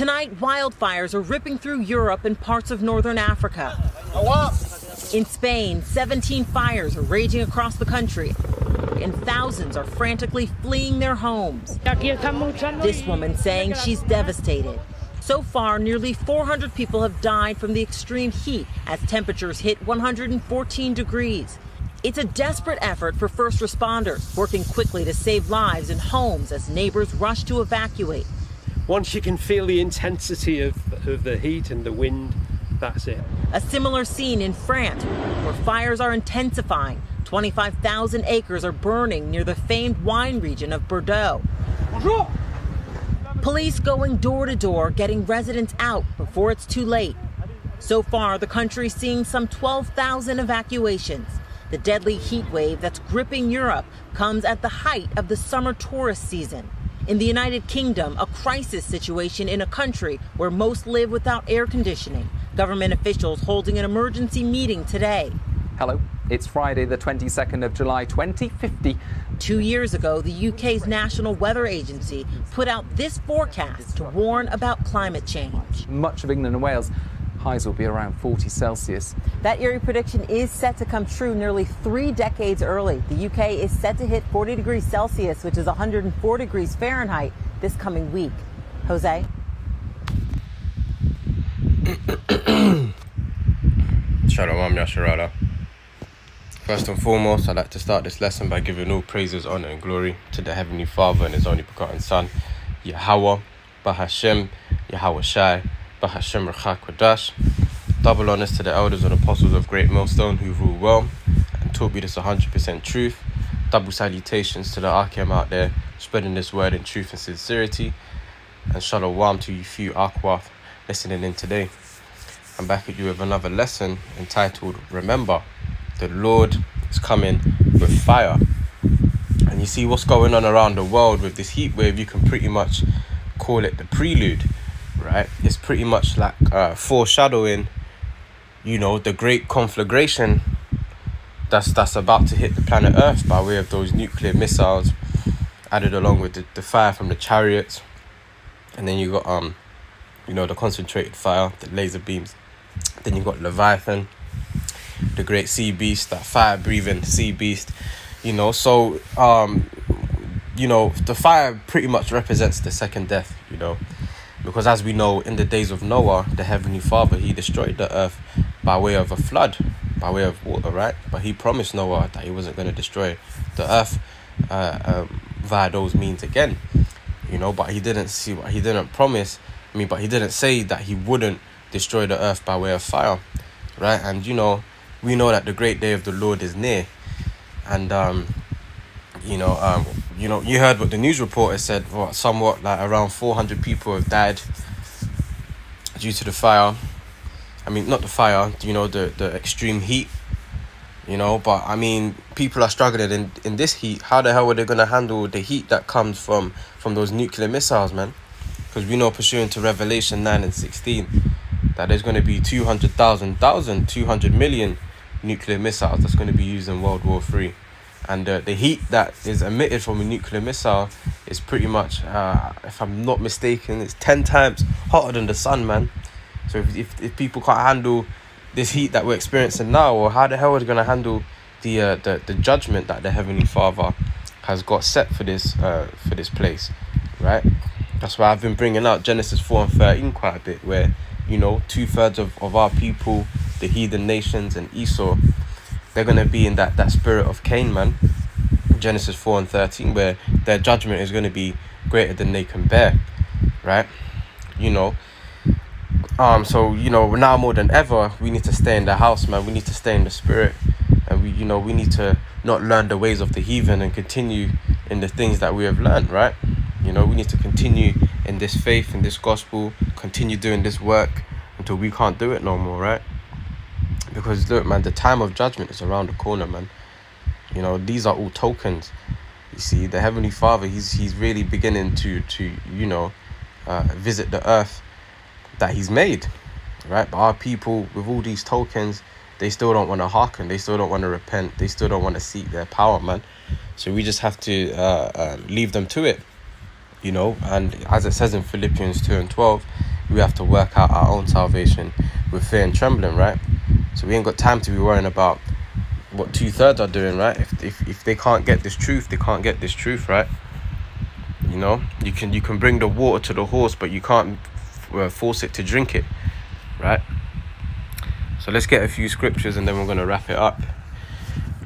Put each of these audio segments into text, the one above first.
Tonight, wildfires are ripping through Europe and parts of northern Africa. In Spain, 17 fires are raging across the country, and thousands are frantically fleeing their homes. This woman saying she's devastated. So far, nearly 400 people have died from the extreme heat as temperatures hit 114 degrees. It's a desperate effort for first responders working quickly to save lives and homes as neighbors rush to evacuate. Once you can feel the intensity of, of the heat and the wind, that's it. A similar scene in France where fires are intensifying. 25,000 acres are burning near the famed wine region of Bordeaux. Bonjour. Police going door to door, getting residents out before it's too late. So far, the country's seeing some 12,000 evacuations. The deadly heat wave that's gripping Europe comes at the height of the summer tourist season. In the United Kingdom, a crisis situation in a country where most live without air conditioning. Government officials holding an emergency meeting today. Hello, it's Friday, the 22nd of July, 2050. Two years ago, the UK's National Weather Agency put out this forecast to warn about climate change. Much of England and Wales, highs will be around 40 Celsius. That eerie prediction is set to come true nearly three decades early. The UK is set to hit 40 degrees Celsius, which is 104 degrees Fahrenheit, this coming week. Jose? Shalom, am Yasharada. First and foremost, I'd like to start this lesson by giving all praises, honor, and glory to the Heavenly Father and His only begotten Son, Yahweh, Bahashem, Yahweh Shai, Bahashem Rachak. Double honors to the elders and apostles of Great Millstone who rule well and taught me this 100% truth. Double salutations to the Akim out there spreading this word in truth and sincerity. And shalom to you few Akwath listening in today. I'm back at you with another lesson entitled Remember the Lord is coming with fire. And you see what's going on around the world with this heat wave, you can pretty much call it the prelude, right? It's pretty much like uh, foreshadowing, you know, the great conflagration that's that's about to hit the planet Earth by way of those nuclear missiles added along with the, the fire from the chariots. And then you got um, you know, the concentrated fire, the laser beams. Then you got Leviathan the great sea beast, that fire breathing sea beast, you know. So, um, you know, the fire pretty much represents the second death, you know, because as we know, in the days of Noah, the heavenly Father, he destroyed the earth by way of a flood, by way of water, right? But he promised Noah that he wasn't going to destroy the earth uh, um, via those means again, you know. But he didn't see what he didn't promise. I mean, but he didn't say that he wouldn't destroy the earth by way of fire, right? And you know, we know that the great day of the Lord is near. And um, you know, um, you know, you heard what the news reporter said. What somewhat like around four hundred people have died due to the fire. I mean, not the fire. You know, the the extreme heat. You know, but I mean, people are struggling in in this heat. How the hell are they gonna handle the heat that comes from from those nuclear missiles, man? Because we know, pursuant to Revelation nine and sixteen, that there's going to be 200,000, 200 million nuclear missiles that's going to be used in World War Three, and uh, the heat that is emitted from a nuclear missile is pretty much, uh, if I'm not mistaken, it's ten times hotter than the sun, man. So if if, if people can't handle this heat that we're experiencing now, or how the hell are they gonna handle the uh, the the judgment that the heavenly Father has got set for this uh for this place, right? That's why I've been bringing out Genesis four and thirteen quite a bit, where you know two thirds of, of our people the heathen nations and Esau, they're going to be in that, that spirit of Cain, man. Genesis 4 and 13, where their judgment is going to be greater than they can bear, right? You know, um, so, you know, now more than ever, we need to stay in the house, man. We need to stay in the spirit. And we, you know, we need to not learn the ways of the heathen and continue in the things that we have learned, right? You know, we need to continue in this faith, in this gospel, continue doing this work until we can't do it no more, right? Because look man the time of judgment is around the corner man. You know these are all tokens. You see the heavenly father he's he's really beginning to to you know uh, visit the earth that he's made right? But our people with all these tokens they still don't want to hearken. They still don't want to repent. They still don't want to seek their power man. So we just have to uh, uh, leave them to it you know, and as it says in Philippians 2 and 12, we have to work out our own salvation with fear and trembling, right? So we ain't got time to be worrying about what two thirds are doing, right? If, if if they can't get this truth, they can't get this truth, right? You know, you can you can bring the water to the horse, but you can't uh, force it to drink it, right? So let's get a few scriptures and then we're gonna wrap it up.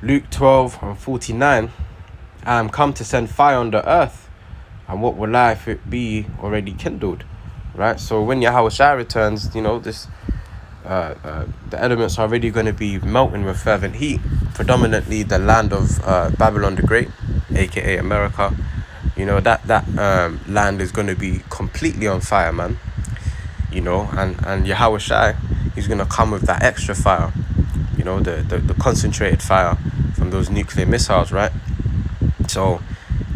Luke twelve and forty nine. I am come to send fire on the earth, and what will life it be already kindled, right? So when Yahweh returns, you know this uh, uh, the elements are already going to be melting with fervent heat, predominantly the land of uh, Babylon the Great, aka America. You know that that um, land is going to be completely on fire, man. You know, and and Yahweh Shai, he's going to come with that extra fire. You know, the, the the concentrated fire from those nuclear missiles, right? So,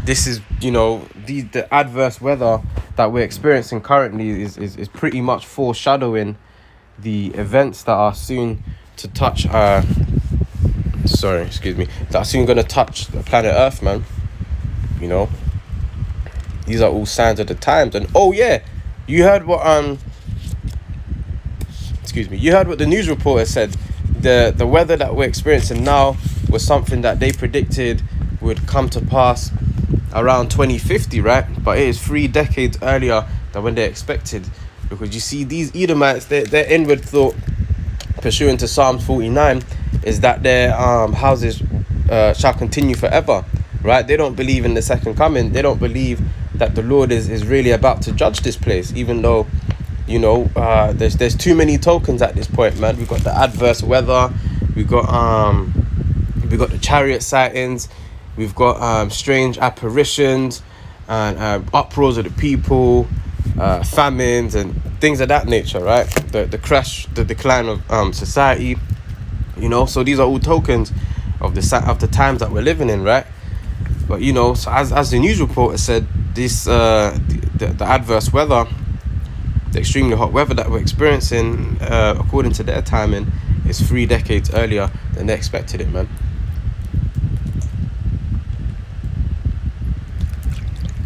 this is you know the the adverse weather that we're experiencing currently is is, is pretty much foreshadowing the events that are soon to touch uh sorry excuse me that are soon going to touch the planet earth man. You know? These are all signs of the times. And oh yeah you heard what um excuse me you heard what the news reporter said. The the weather that we're experiencing now was something that they predicted would come to pass around 2050 right? But it is three decades earlier than when they expected because you see these Edomites, their, their inward thought, pursuant to Psalm 49, is that their um, houses uh, shall continue forever, right? They don't believe in the second coming. They don't believe that the Lord is, is really about to judge this place, even though, you know, uh, there's there's too many tokens at this point, man. We've got the adverse weather, we've got um, we've got the chariot sightings, we've got um, strange apparitions and uh, uproars of the people uh, famines and things of that nature, right? The the crash, the decline of um, society, you know. So these are all tokens of the of the times that we're living in, right? But you know, so as as the news reporter said, this uh, the, the, the adverse weather, the extremely hot weather that we're experiencing, uh, according to their timing, is three decades earlier than they expected it, man.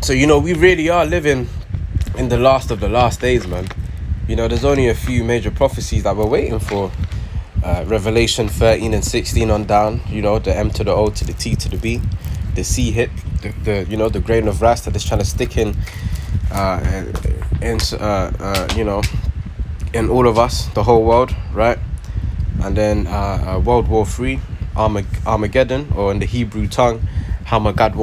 So you know, we really are living in the last of the last days, man. You know, there's only a few major prophecies that we're waiting for. Uh, Revelation 13 and 16 on down, you know, the M to the O to the T to the B, the C hit, the, the you know, the grain of rice that is trying to stick in, uh, in, uh, uh, you know, in all of us, the whole world, right? And then uh, uh World War Three, Armageddon, or in the Hebrew tongue, Hamagad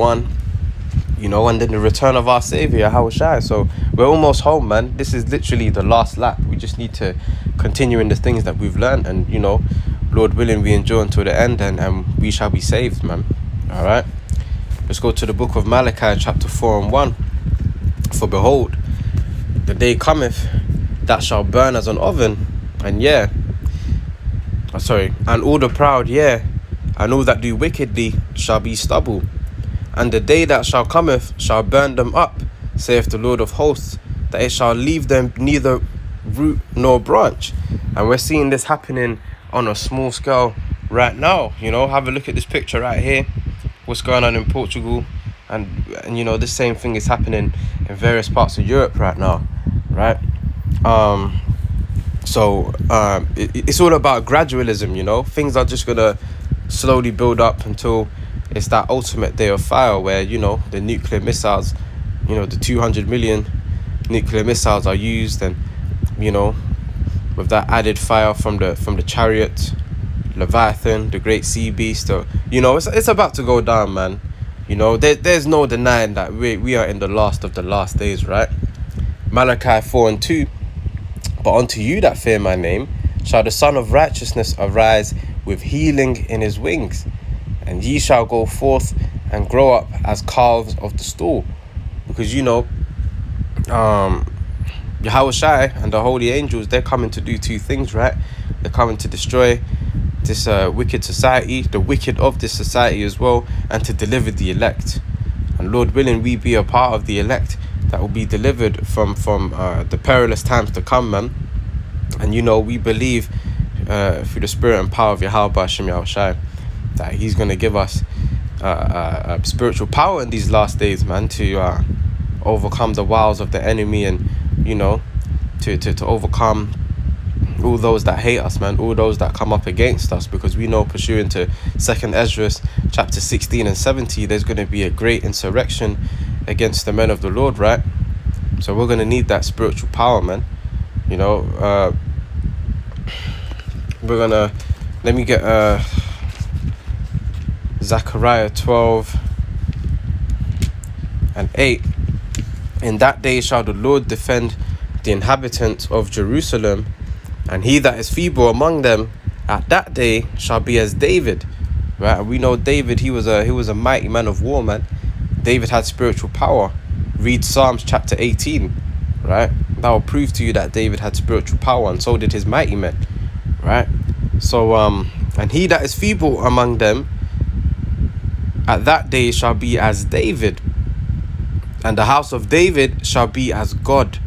you know, and then the return of our Savior, how Shai. So we're almost home, man. This is literally the last lap. We just need to continue in the things that we've learned, and you know, Lord willing, we endure until the end, and, and we shall be saved, man. All right. Let's go to the book of Malachi, chapter 4 and 1. For behold, the day cometh that shall burn as an oven, and yeah, oh, sorry, and all the proud, yeah, and all that do wickedly shall be stubble and the day that shall cometh shall burn them up, saith the Lord of hosts, that it shall leave them neither root nor branch. And we're seeing this happening on a small scale right now. You know, have a look at this picture right here. What's going on in Portugal, and and you know the same thing is happening in various parts of Europe right now, right? Um, so um, it, it's all about gradualism. You know, things are just gonna slowly build up until it's that ultimate day of fire where you know the nuclear missiles you know the 200 million nuclear missiles are used and you know with that added fire from the from the chariot leviathan the great sea beast or, you know it's, it's about to go down man you know there, there's no denying that we, we are in the last of the last days right malachi 4 and 2 but unto you that fear my name shall the Sun of righteousness arise with healing in his wings and ye shall go forth and grow up as calves of the stall. Because you know, um, Yahweh Shai and the holy angels, they're coming to do two things, right? They're coming to destroy this uh, wicked society, the wicked of this society as well, and to deliver the elect. And Lord willing, we be a part of the elect that will be delivered from from uh, the perilous times to come, man. And you know, we believe uh, through the spirit and power of Yahweh Hashem Yahweh Shai that He's going to give us uh, uh, uh, spiritual power in these last days, man, to uh, overcome the wiles of the enemy and you know to, to, to overcome all those that hate us man all those that come up against us because we know pursuing to second Esdras chapter 16 and 70 there's going to be a great insurrection against the men of the Lord right? So we're going to need that spiritual power man you know uh we're gonna let me get uh Zechariah 12 and 8 in that day shall the Lord defend the inhabitants of Jerusalem and he that is feeble among them at that day shall be as David. Right we know David he was a he was a mighty man of war man. David had spiritual power. Read Psalms chapter 18 right? That will prove to you that David had spiritual power and so did his mighty men right? So um and he that is feeble among them at that day shall be as David and the house of David shall be as God.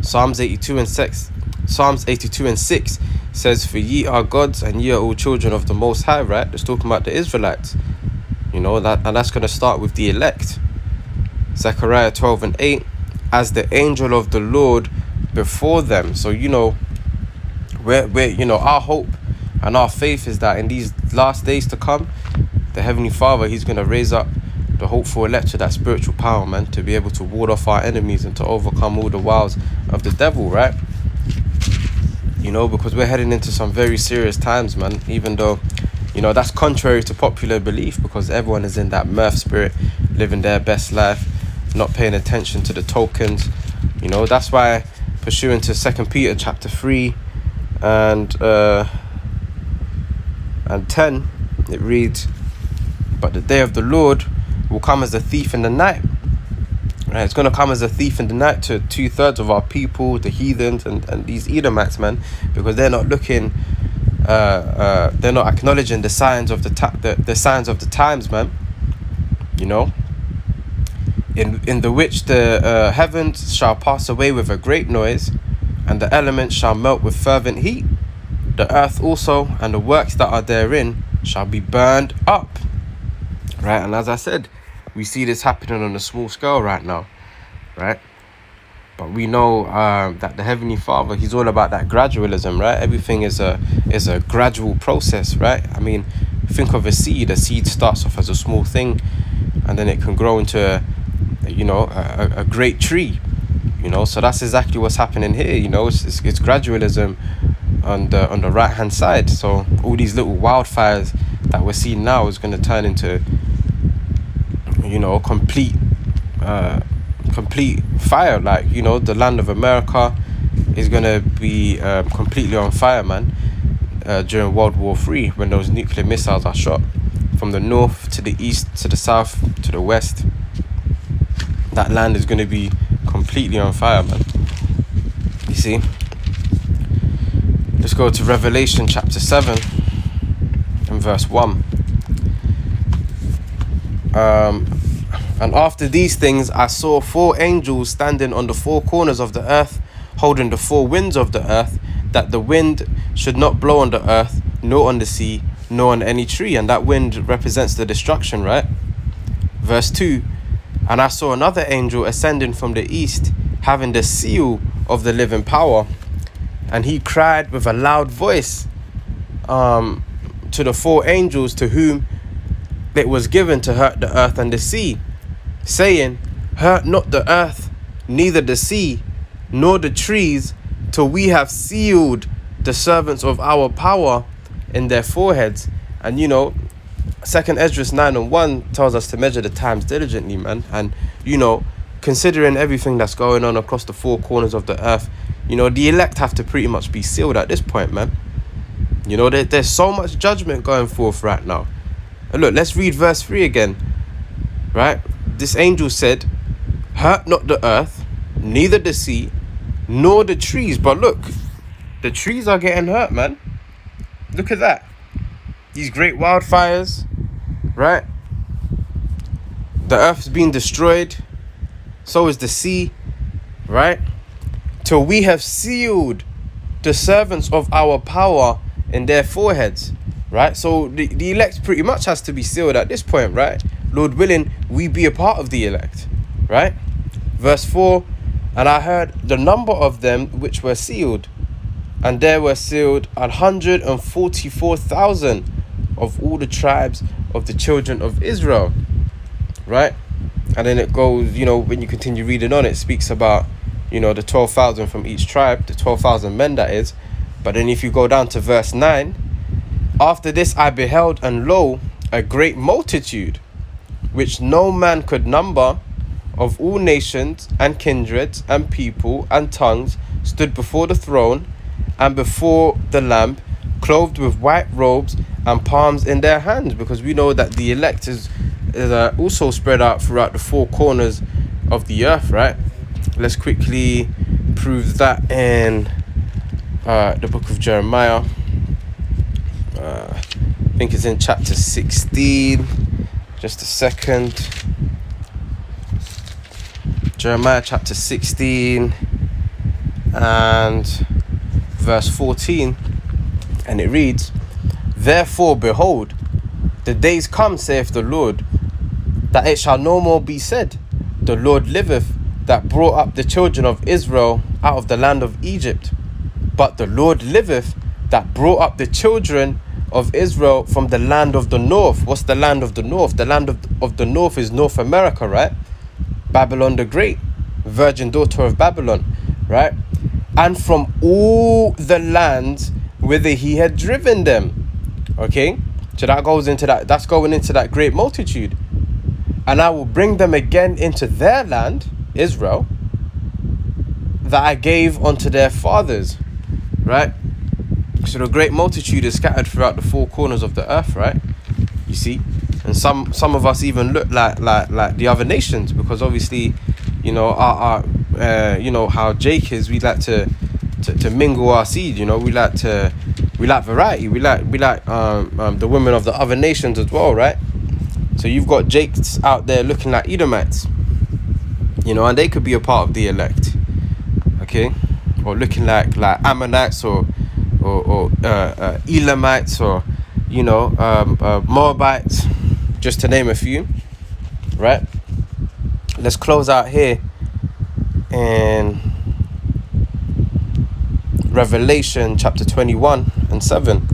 Psalms 82 and 6 Psalms 82 and 6 says for ye are gods and ye are all children of the most high right? It's talking about the Israelites. You know that and that's going to start with the elect. Zechariah 12 and 8 as the angel of the Lord before them. So you know we're, we're you know our hope and our faith is that in these last days to come the heavenly father he's going to raise up the hopeful elect that spiritual power man to be able to ward off our enemies and to overcome all the wiles of the devil right? You know because we're heading into some very serious times man even though you know that's contrary to popular belief because everyone is in that mirth spirit living their best life not paying attention to the tokens. You know that's why pursuing to second peter chapter 3 and uh and 10 it reads but the day of the lord will come as a thief in the night. Right it's going to come as a thief in the night to two-thirds of our people the heathens and, and these edomites man because they're not looking uh, uh, they're not acknowledging the signs of the, the the signs of the times man you know? In in the which the uh, heavens shall pass away with a great noise and the elements shall melt with fervent heat. The earth also and the works that are therein shall be burned up right and as i said we see this happening on a small scale right now right? But we know um, that the heavenly father he's all about that gradualism right? Everything is a is a gradual process right? I mean think of a seed. A seed starts off as a small thing and then it can grow into a, you know a, a great tree you know? So that's exactly what's happening here you know? It's, it's, it's gradualism on the on the right hand side. So all these little wildfires that we're seeing now is going to turn into you know complete uh complete fire. Like you know the land of america is to be um, completely on fire man uh, during world war three when those nuclear missiles are shot from the north to the east to the south to the west. That land is to be completely on fire man. You see? Let's go to revelation chapter 7 and verse 1 um and after these things I saw four angels standing on the four corners of the earth, holding the four winds of the earth, that the wind should not blow on the earth, nor on the sea, nor on any tree. And that wind represents the destruction, right? Verse 2 And I saw another angel ascending from the east, having the seal of the living power. And he cried with a loud voice um, to the four angels to whom it was given to hurt the earth and the sea saying, Hurt not the earth, neither the sea, nor the trees, till we have sealed the servants of our power in their foreheads. And you know, Second Esdras 9 and 1 tells us to measure the times diligently, man. And you know, considering everything that's going on across the four corners of the earth, you know, the elect have to pretty much be sealed at this point, man. You know, there, there's so much judgment going forth right now. And look, let's read verse 3 again. Right? This angel said, Hurt not the earth, neither the sea, nor the trees. But look, the trees are getting hurt, man. Look at that. These great wildfires, right? The earth is being destroyed. So is the sea, right? Till we have sealed the servants of our power in their foreheads, right? So the, the elect pretty much has to be sealed at this point, right? Lord willing, we be a part of the elect, right? Verse 4 And I heard the number of them which were sealed, and there were sealed 144,000 of all the tribes of the children of Israel. Right? And then it goes, you know, when you continue reading on, it speaks about, you know, the 12,000 from each tribe, the 12,000 men that is. But then if you go down to verse 9, after this I beheld, and lo, a great multitude, which no man could number, of all nations and kindreds and people and tongues, stood before the throne and before the Lamb, clothed with white robes and palms in their hands, because we know that the elect is, is uh, also spread out throughout the four corners of the earth, right? Let's quickly prove that in uh, the book of Jeremiah. Uh, I think it's in chapter 16. Just a second. Jeremiah chapter 16 and verse 14. And it reads, Therefore, behold, the days come, saith the Lord, that it shall no more be said, The Lord liveth, that brought up the children of Israel out of the land of Egypt. But the Lord liveth, that brought up the children of Israel from the land of the north. What's the land of the north? The land of, of the north is North America, right? Babylon the Great, virgin daughter of Babylon, right? And from all the lands whither he had driven them. Okay? So that goes into that, that's going into that great multitude. And I will bring them again into their land, Israel, that I gave unto their fathers, right? So the great multitude is scattered throughout the four corners of the earth, right? You see, and some some of us even look like like like the other nations because obviously, you know, our, our uh, you know how Jake is. We like to, to to mingle our seed. You know, we like to we like variety. We like we like um, um the women of the other nations as well, right? So you've got Jakes out there looking like Edomites, you know, and they could be a part of the elect, okay, or looking like like Ammonites or or, or uh, uh, Elamites or you know um, uh, Moabites, just to name a few. Right. Let's close out here in Revelation chapter 21 and 7.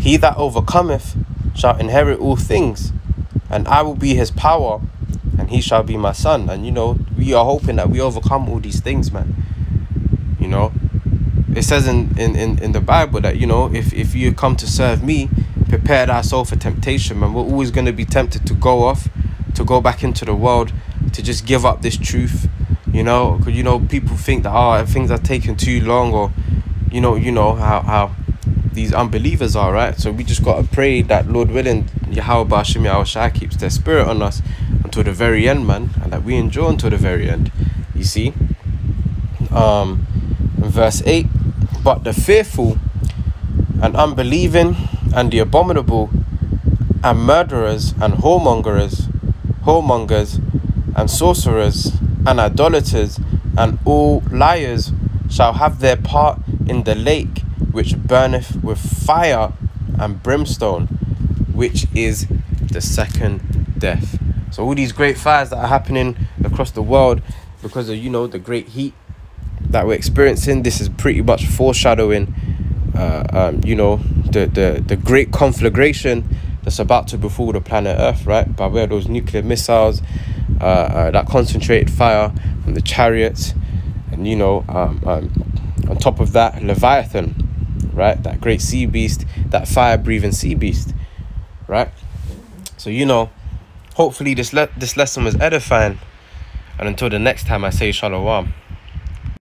He that overcometh shall inherit all things, and I will be his power, and he shall be my son. And you know, we are hoping that we overcome all these things, man. You know, it says in, in, in, in the Bible that, you know, if, if you come to serve me, prepare thyself for temptation, man. We're always going to be tempted to go off, to go back into the world, to just give up this truth, you know, because, you know, people think that, oh, things are taking too long or, you know, you know, how, how these unbelievers are, right? So we just got to pray that, Lord willing, Yahweh Bashim Yahweh keeps their spirit on us until the very end, man, and that we endure until the very end, you see? Um, verse 8 but the fearful and unbelieving and the abominable and murderers and whoremongers, whoremongers and sorcerers and idolaters and all liars shall have their part in the lake which burneth with fire and brimstone, which is the second death. So all these great fires that are happening across the world because of you know the great heat that we're experiencing, this is pretty much foreshadowing, uh, um, you know, the, the, the great conflagration that's about to befall the planet Earth, right? By way of those nuclear missiles, uh, uh, that concentrated fire from the chariots, and you know, um, um, on top of that, Leviathan, right? That great sea beast, that fire breathing sea beast, right? So, you know, hopefully this, le- this lesson was edifying. And until the next time, I say shalom.